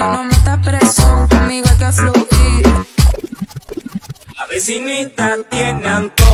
no metas presión, conmigo hay que fluir. La vecinita tiene antojo.